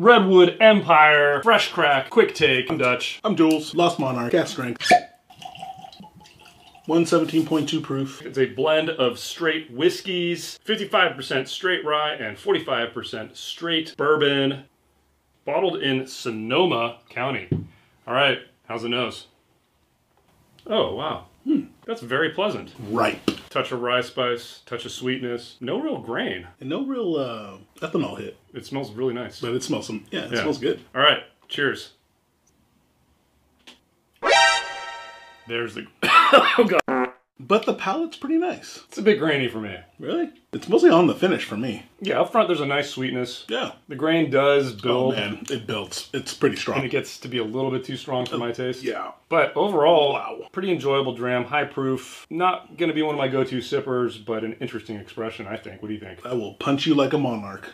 Redwood Empire, Fresh Crack, Quick Take. I'm Dutch. I'm Jules. Lost Monarch. Cask strength. 117.2 proof. It's a blend of straight whiskeys, 55% straight rye and 45% straight bourbon, bottled in Sonoma County. All right, how's the nose? Oh, wow. Hmm. That's very pleasant. Ripe. Touch of rye spice, touch of sweetness, no real grain. And no real uh, ethanol hit, It smells really nice. but it smells some. Yeah, it Yeah. smells good. All right, cheers. There's the. oh god, But the palate's pretty nice. it's a bit grainy for me. Really? It's mostly on the finish for me. Yeah, up front there's a nice sweetness. Yeah. The grain does build. Oh build, man, it builds. It's pretty strong. and it gets to be a little bit too strong for oh, my taste. Yeah. But overall, Wow. pretty enjoyable dram, high proof. Not going to be one of my go-to sippers, but an interesting expression, I think. What do you think? I will punch you like a monarch.